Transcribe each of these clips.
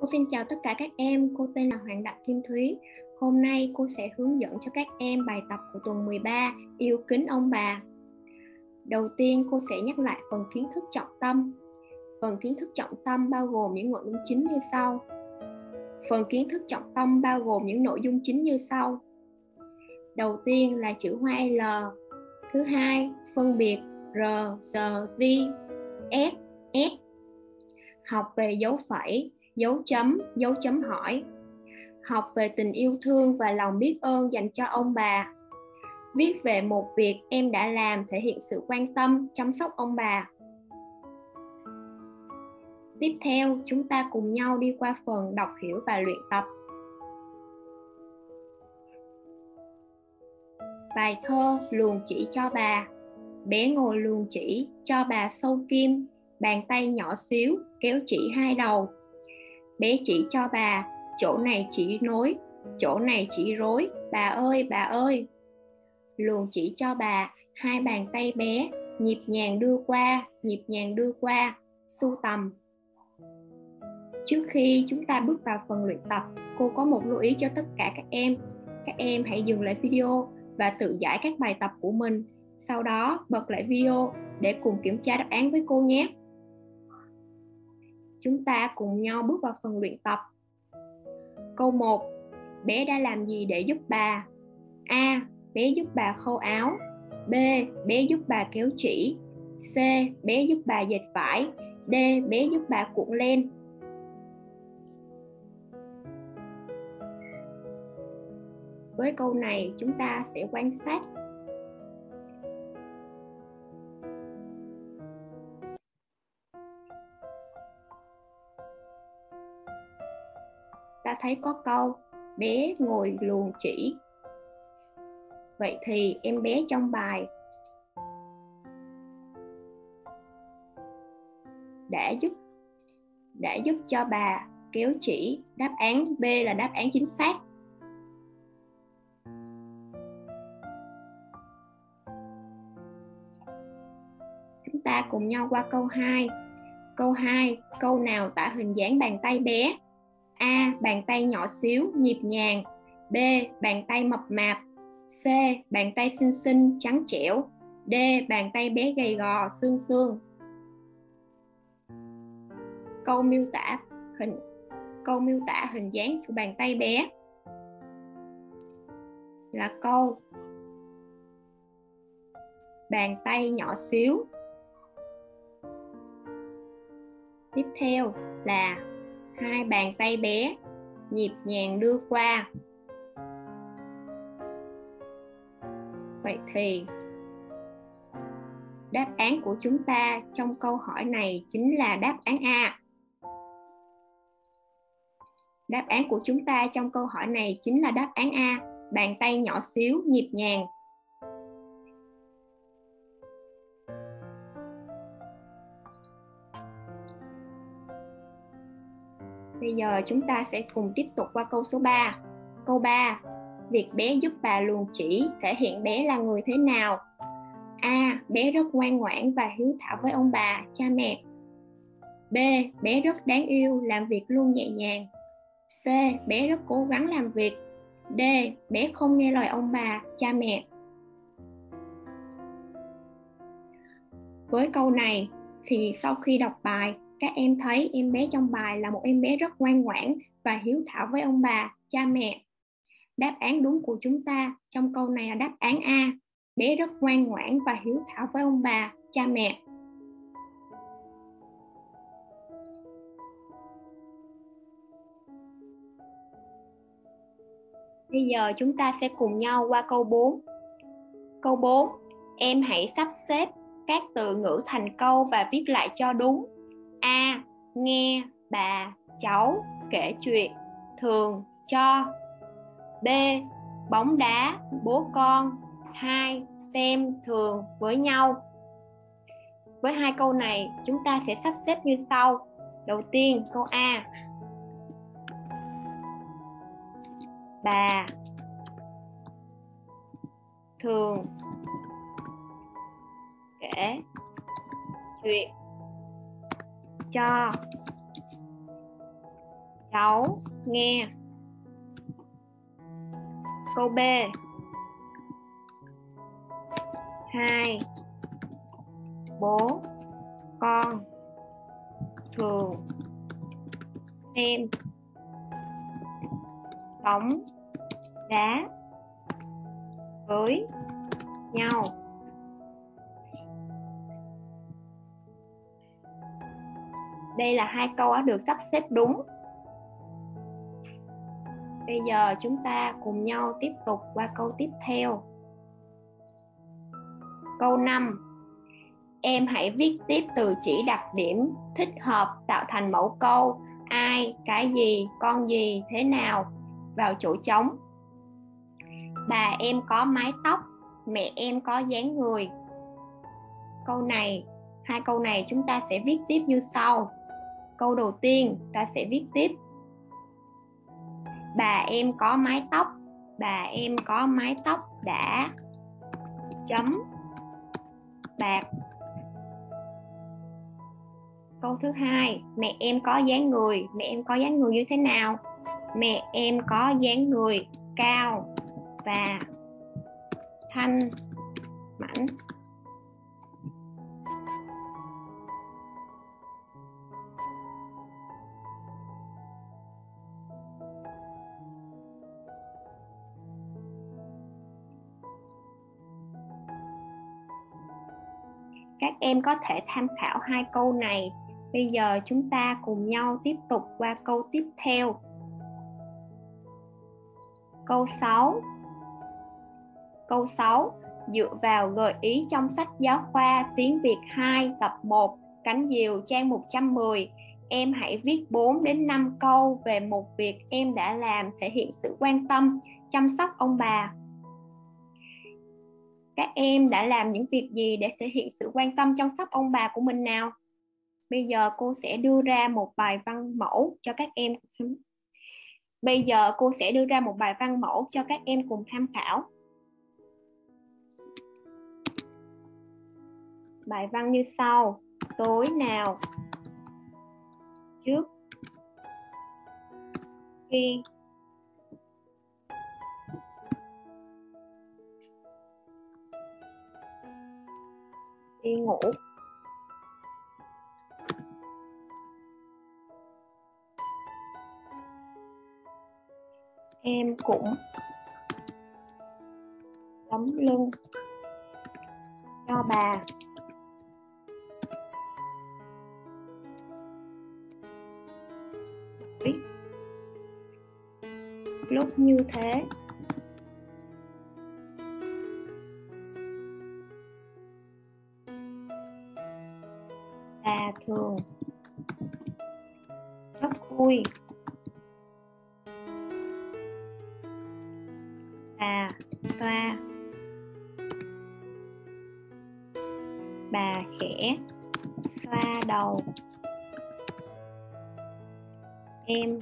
Cô xin chào tất cả các em, cô tên là Hoàng Đặng Kim Thúy. Hôm nay cô sẽ hướng dẫn cho các em bài tập của tuần 13 Yêu kính ông bà. Đầu tiên cô sẽ nhắc lại phần kiến thức trọng tâm. Phần kiến thức trọng tâm bao gồm những nội dung chính như sau. Phần kiến thức trọng tâm bao gồm những nội dung chính như sau. Đầu tiên là chữ hoa L. Thứ hai, phân biệt R, S, Z, S, S. Học về dấu phẩy, dấu chấm, dấu chấm hỏi. Học về tình yêu thương và lòng biết ơn dành cho ông bà. Viết về một việc em đã làm thể hiện sự quan tâm, chăm sóc ông bà. Tiếp theo, chúng ta cùng nhau đi qua phần đọc hiểu và luyện tập. Bài thơ luồn chỉ cho bà. Bé ngồi luồn chỉ, cho bà sâu kim. Bàn tay nhỏ xíu, kéo chỉ hai đầu. Bé chỉ cho bà, Chỗ này chỉ nối, Chỗ này chỉ rối. Bà ơi bà ơi. Luồn chỉ cho bà, Hai bàn tay bé, Nhịp nhàng đưa qua, Nhịp nhàng đưa qua. Su tầm. Trước khi chúng ta bước vào phần luyện tập, Cô có một lưu ý cho tất cả các em. Các em hãy dừng lại video và tự giải các bài tập của mình. Sau đó, bật lại video để cùng kiểm tra đáp án với cô nhé. Chúng ta cùng nhau bước vào phần luyện tập. Câu 1. Bé đã làm gì để giúp bà? A. Bé giúp bà khâu áo. B. Bé giúp bà kéo chỉ. C. Bé giúp bà dệt vải. D. Bé giúp bà cuộn len. Với câu này, chúng ta sẽ quan sát. Ta thấy có câu, bé ngồi luồn chỉ. Vậy thì em bé trong bài đã giúp đã giúp cho bà kéo chỉ đáp án, B là đáp án chính xác. Cùng nhau qua câu 2. Câu 2, câu nào tả hình dáng bàn tay bé? A. Bàn tay nhỏ xíu, nhịp nhàng. B. Bàn tay mập mạp. C. Bàn tay xinh xinh, trắng trẻo. D. Bàn tay bé gầy gò, xương xương. Câu miêu tả hình câu miêu tả hình dáng của bàn tay bé là câu bàn tay nhỏ xíu tiếp theo là hai bàn tay bé nhịp nhàng đưa qua. Vậy thì đáp án của chúng ta trong câu hỏi này chính là đáp án a. Đáp án của chúng ta trong câu hỏi này chính là đáp án a. Bàn tay nhỏ xíu nhịp nhàng giờ chúng ta sẽ cùng tiếp tục qua câu số 3. Câu 3. Việc bé giúp bà luồn chỉ thể hiện bé là người thế nào? A. Bé rất ngoan ngoãn và hiếu thảo với ông bà, cha mẹ. B. Bé rất đáng yêu, làm việc luôn nhẹ nhàng. C. Bé rất cố gắng làm việc. D. Bé không nghe lời ông bà, cha mẹ. Với câu này thì sau khi đọc bài các em thấy em bé trong bài là một em bé rất ngoan ngoãn và hiếu thảo với ông bà, cha mẹ. Đáp án đúng của chúng ta trong câu này là đáp án A. Bé rất ngoan ngoãn và hiếu thảo với ông bà, cha mẹ. Bây giờ chúng ta sẽ cùng nhau qua câu 4. Câu 4. Em hãy sắp xếp các từ ngữ thành câu và viết lại cho đúng Nghe bà cháu kể chuyện thường cho. B. Bóng đá, bố con, hai xem thường với nhau. Với hai câu này, chúng ta sẽ sắp xếp như sau. Đầu tiên, câu A. Bà thường kể chuyện cho. Cháu nghe. Câu b. Hai. Bố. Con. Thường xem bóng. Đá. Với nhau. Đây là hai câu đã được sắp xếp đúng. Bây giờ chúng ta cùng nhau tiếp tục qua câu tiếp theo. Câu 5 em hãy viết tiếp từ chỉ đặc điểm, thích hợp tạo thành mẫu câu. Ai, cái gì, con gì, thế nào? Vào chỗ trống. Bà em có mái tóc, mẹ em có dáng người. Câu này, hai câu này chúng ta sẽ viết tiếp như sau câu đầu tiên, ta sẽ viết tiếp. Bà em có mái tóc, bà em có mái tóc đã chấm bạc. Câu thứ hai, mẹ em có dáng người, mẹ em có dáng người như thế nào? Mẹ em có dáng người cao và thanh mảnh. Các em có thể tham khảo hai câu này. Bây giờ chúng ta cùng nhau tiếp tục qua câu tiếp theo. Câu 6 câu 6 dựa vào gợi ý trong sách giáo khoa tiếng Việt 2 tập 1 cánh diều trang 110 em hãy viết 4 đến 5 câu về một việc em đã làm thể hiện sự quan tâm, chăm sóc ông bà các em đã làm những việc gì để thể hiện sự quan tâm chăm sóc ông bà của mình nào? Bây giờ cô sẽ đưa ra một bài văn mẫu cho các em bây giờ cô sẽ đưa ra một bài văn mẫu cho các em cùng tham khảo. Bài văn như sau. Tối nào trước khi đi ngủ. Em cũng tấm lưng cho bà. Lúc như thế. Ừ. thường rất vui. Bà toa. Bà khẽ xoa đầu. Em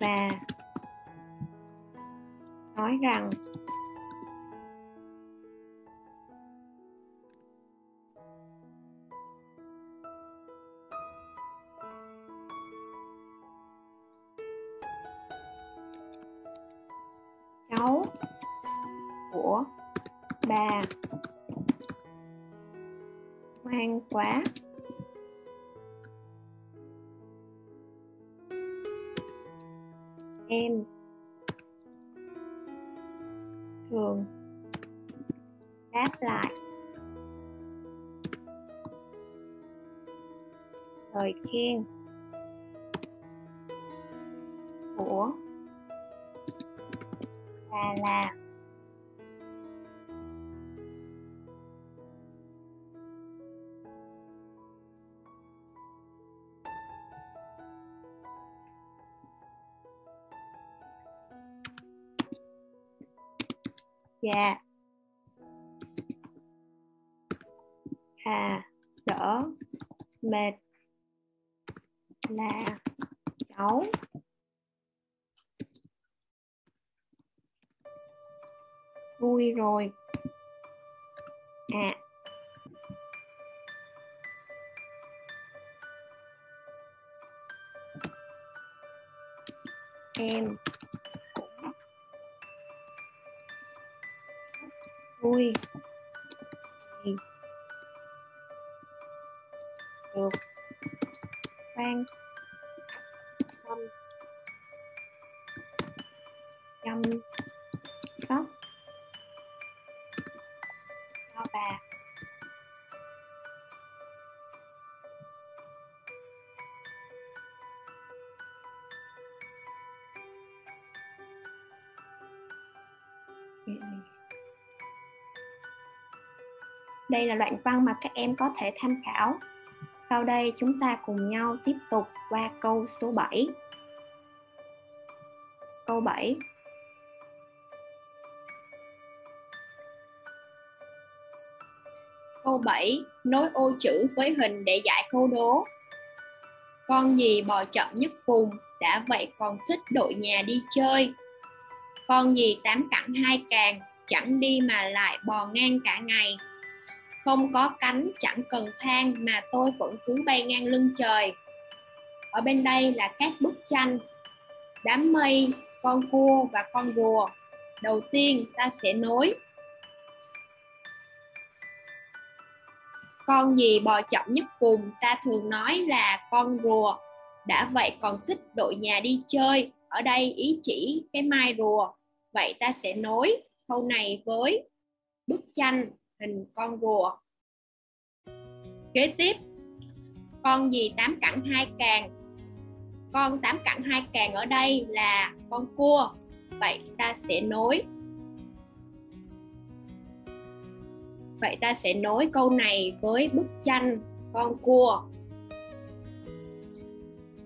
và nói rằng cháu của bà. Ngoan quá. Em. Thường. Đáp lại. Lời khen là dạ. À đỡ mệt là cháu. vui rồi. À. Em cũng vui. Được. Quan tâm chăm đây là đoạn văn mà các em có thể tham khảo sau đây chúng ta cùng nhau tiếp tục qua câu số 7 câu 7 Câu 7 nối ô chữ với hình để giải câu đố. Con gì bò chậm nhất vùng, đã vậy còn thích đội nhà đi chơi. Con gì tám cẳng hai càng, chẳng đi mà lại bò ngang cả ngày. Không có cánh chẳng cần thang mà tôi vẫn cứ bay ngang lưng trời. Ở bên đây là các bức tranh đám mây, con cua và con rùa. Đầu tiên ta sẽ nối. Con gì bò chậm nhất cùng ta thường nói là con rùa. Đã vậy còn thích đội nhà đi chơi. Ở đây ý chỉ cái mai rùa. Vậy ta sẽ nối câu này với bức tranh hình con rùa kế tiếp con gì tám cẳng hai càng con tám cẳng hai càng ở đây là con cua vậy ta sẽ nối Vậy ta sẽ nối câu này với bức tranh con cua.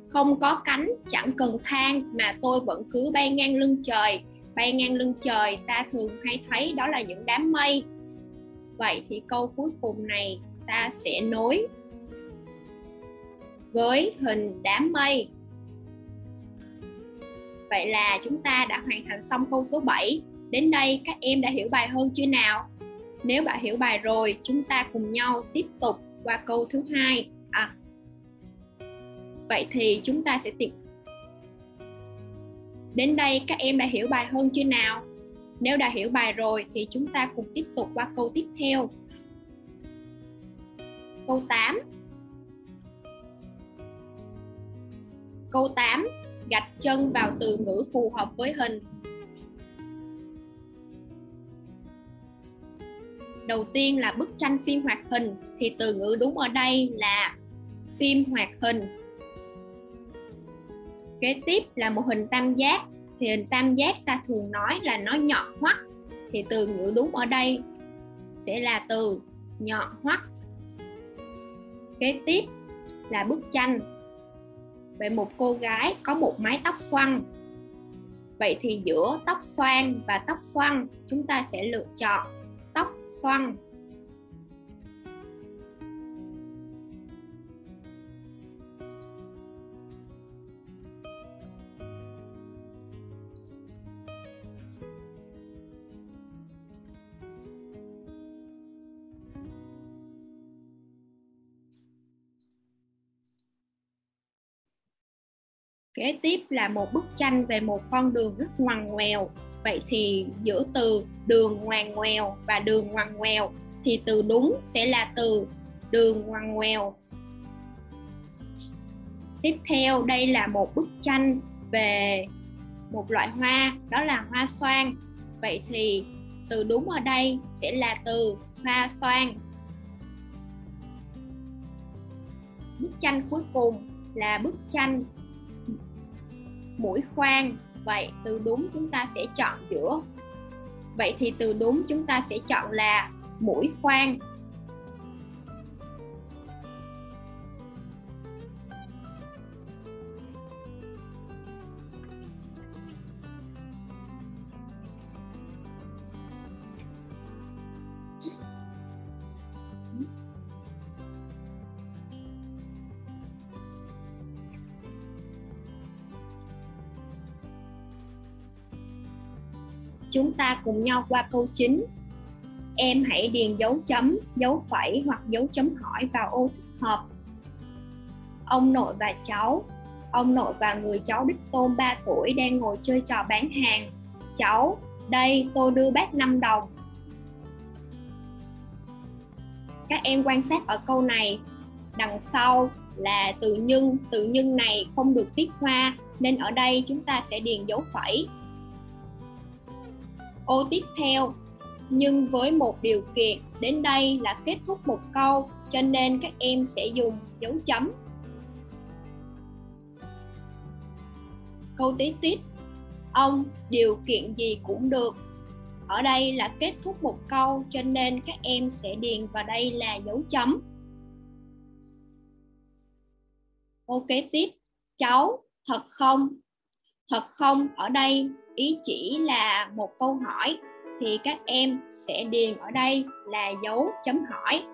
Không có cánh, chẳng cần thang mà tôi vẫn cứ bay ngang lưng trời. Bay ngang lưng trời ta thường hay thấy đó là những đám mây. Vậy thì câu cuối cùng này ta sẽ nối với hình đám mây. Vậy là chúng ta đã hoàn thành xong câu số 7. Đến đây các em đã hiểu bài hơn chưa nào? Nếu bạn hiểu bài rồi, chúng ta cùng nhau tiếp tục qua câu thứ hai. À, vậy thì chúng ta sẽ tiếp Đến đây các em đã hiểu bài hơn chưa nào? Nếu đã hiểu bài rồi thì chúng ta cùng tiếp tục qua câu tiếp theo. Câu 8. Câu 8. Gạch chân vào từ ngữ phù hợp với hình đầu tiên là bức tranh phim hoạt hình, thì từ ngữ đúng ở đây là phim hoạt hình kế tiếp là một hình tam giác thì hình tam giác ta thường nói là nó nhọn hoắt. Thì từ ngữ đúng ở đây sẽ là từ nhọn hoắt. Kế tiếp là bức tranh. Về một cô gái có một mái tóc xoăn. Vậy thì giữa tóc xoăn và tóc xoăn, chúng ta sẽ lựa chọn tóc xoăn. Kế tiếp là một bức tranh về một con đường rất ngoằn ngoèo. Vậy thì giữa từ đường ngoằn ngoèo và đường ngoằn ngoèo thì từ đúng sẽ là từ đường ngoằn ngoèo. Tiếp theo, đây là một bức tranh về một loại hoa, đó là hoa xoan. Vậy thì từ đúng ở đây sẽ là từ hoa xoan. Bức tranh cuối cùng là bức tranh mũi khoan. Vậy từ đúng chúng ta sẽ chọn giữa. Vậy thì từ đúng chúng ta sẽ chọn là mũi khoan. Chúng ta cùng nhau qua câu 9. Em hãy điền dấu chấm, dấu phẩy hoặc dấu chấm hỏi vào ô thích hợp. Ông nội và cháu. ông nội và người cháu đích tôn 3 tuổi đang ngồi chơi trò bán hàng cháu đây tôi đưa bác 5 đồng các em quan sát ở câu này đằng sau là từ nhân từ nhân này không được viết hoa nên ở đây chúng ta sẽ điền dấu phẩy ô, tiếp theo. Nhưng với một điều kiện, đến đây là kết thúc một câu, cho nên các em sẽ dùng dấu chấm. Câu kế tiếp. Ông, điều kiện gì cũng được. Ở đây là kết thúc một câu, cho nên các em sẽ điền vào đây là dấu chấm. Ok tiếp. Cháu, thật không? Thật không, ở đây ý chỉ là một câu hỏi thì các em sẽ điền ở đây là dấu chấm hỏi.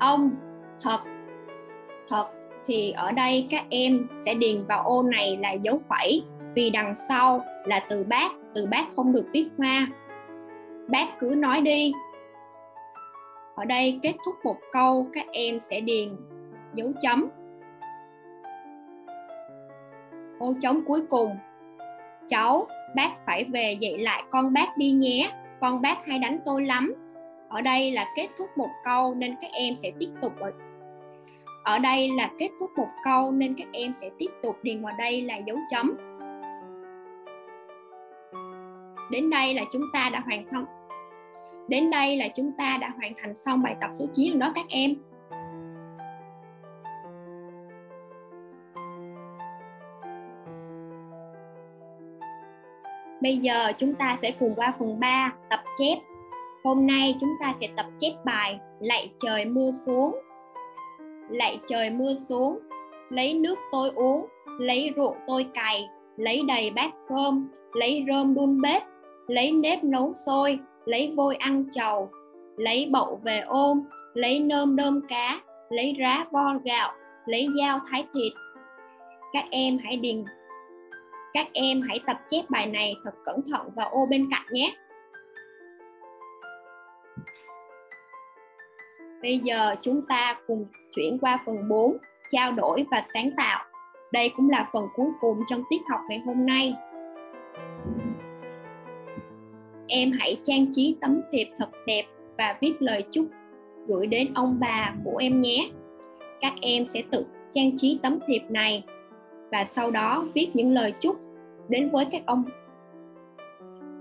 Ông, thật thật thì ở đây các em sẽ điền vào ô này là dấu phẩy vì đằng sau là từ bác từ bác không được viết hoa. Bác cứ nói đi. Ở đây kết thúc một câu, các em sẽ điền dấu chấm ô trống cuối cùng. Cháu, bác phải về dạy lại con bác đi nhé. Con bác hay đánh tôi lắm. Ở đây là kết thúc một câu nên các em sẽ tiếp tục ở ở đây là kết thúc một câu nên các em sẽ tiếp tục. Điền vào đây là dấu chấm. Đến đây là chúng ta đã hoàn xong. Đến đây là chúng ta đã hoàn thành xong bài tập số 9 đó các em. Bây giờ chúng ta sẽ cùng qua phần 3 tập chép. Hôm nay chúng ta sẽ tập chép bài Lạy trời mưa xuống. Lạy trời mưa xuống, lấy nước tôi uống, lấy ruộng tôi cày, lấy đầy bát cơm, lấy rơm đun bếp, lấy nếp nấu sôi, lấy vôi ăn chầu, lấy bậu về ôm, lấy nơm đơm cá, lấy rá vo gạo, lấy dao thái thịt. Các em hãy điền các em hãy tập chép bài này thật cẩn thận vào ô bên cạnh nhé. Bây giờ chúng ta cùng chuyển qua phần 4, trao đổi và sáng tạo. Đây cũng là phần cuối cùng trong tiết học ngày hôm nay. Em hãy trang trí tấm thiệp thật đẹp và viết lời chúc gửi đến ông bà của em nhé. Các em sẽ tự trang trí tấm thiệp này và sau đó viết những lời chúc đến với các ông.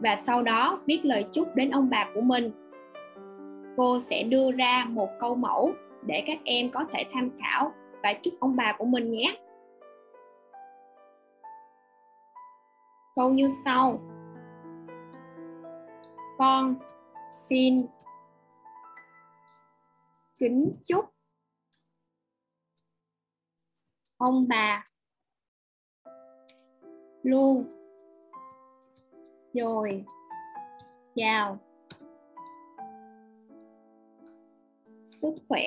Và sau đó viết lời chúc đến ông bà của mình. Cô sẽ đưa ra một câu mẫu để các em có thể tham khảo và chúc ông bà của mình nhé. Câu như sau. Con xin kính chúc ông bà luôn. Rồi. Chào. Sức khỏe.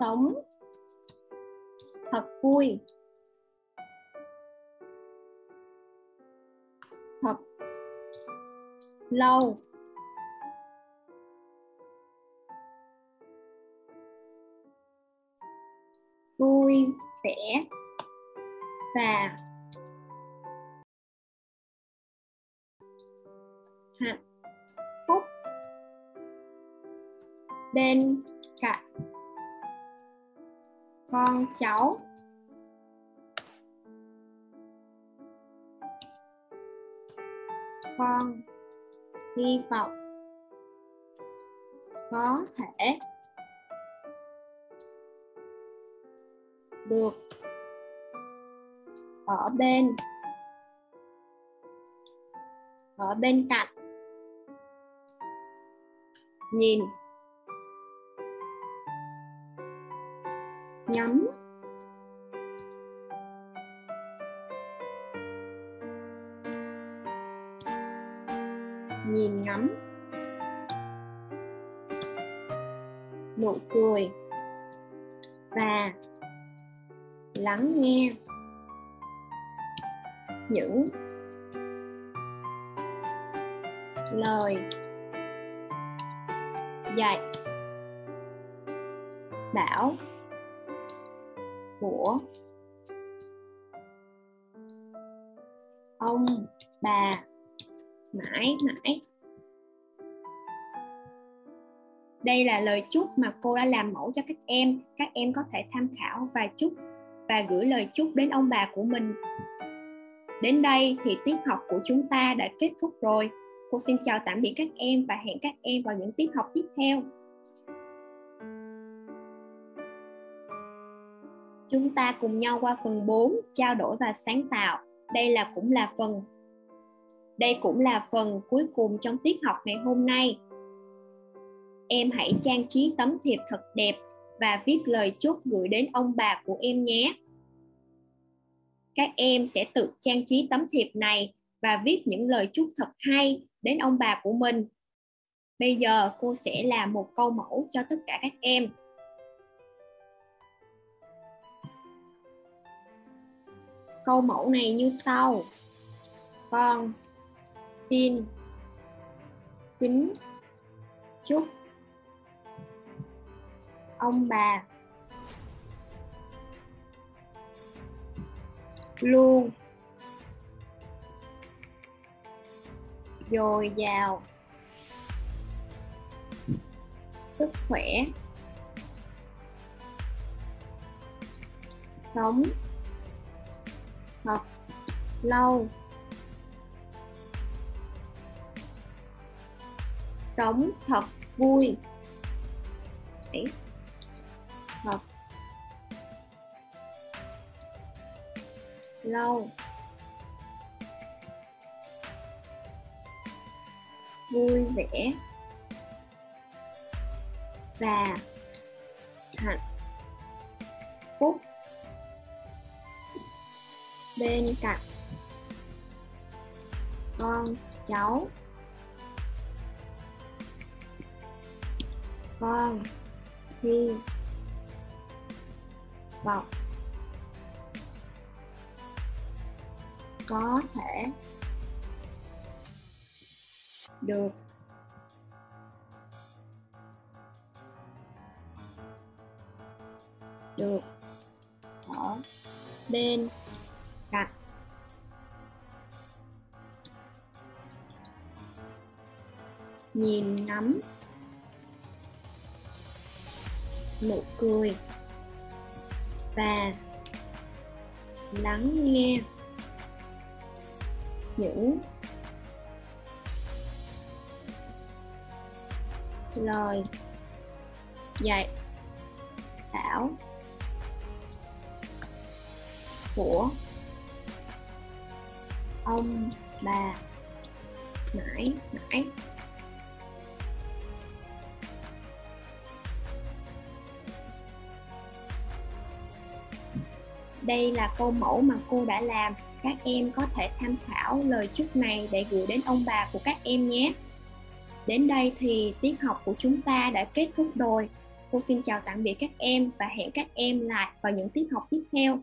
Sống. Thật vui. Thật lâu. Và hạnh phúc bên cạnh con cháu. Con hy vọng có thể được ở bên. Ở bên cạnh. Nhìn. Nhắm. Nhìn ngắm. Nụ cười. Và lắng nghe những lời dạy, bảo của ông bà mãi mãi. Đây là lời chúc mà cô đã làm mẫu cho các em. Các em có thể tham khảo và chúc và gửi lời chúc đến ông bà của mình đến đây thì tiết học của chúng ta đã kết thúc rồi. Cô xin chào tạm biệt các em và hẹn các em vào những tiết học tiếp theo. Chúng ta cùng nhau qua phần 4 trao đổi và sáng tạo. Đây là cũng là phần. Đây cũng là phần cuối cùng trong tiết học ngày hôm nay. Em hãy trang trí tấm thiệp thật đẹp và viết lời chúc gửi đến ông bà của em nhé các em sẽ tự trang trí tấm thiệp này và viết những lời chúc thật hay đến ông bà của mình. Bây giờ cô sẽ làm một câu mẫu cho tất cả các em. Câu mẫu này như sau. Con xin kính chúc ông bà luôn. Dồi dào. Sức khỏe. Sống. Thật lâu. Sống thật vui. Đấy. Lâu. Vui vẻ. Và hạnh phúc. Bên cạnh con cháu. Con hy vọng có thể được. Được. Ở bên cạnh. Nhìn ngắm. Nụ cười. Và lắng nghe những lời dạy bảo của ông bà mãi mãi. Đây là câu mẫu mà cô đã làm các em có thể tham khảo lời chúc này để gửi đến ông bà của các em nhé. Đến đây thì tiết học của chúng ta đã kết thúc rồi. Cô xin chào tạm biệt các em và hẹn các em lại vào những tiết học tiếp theo.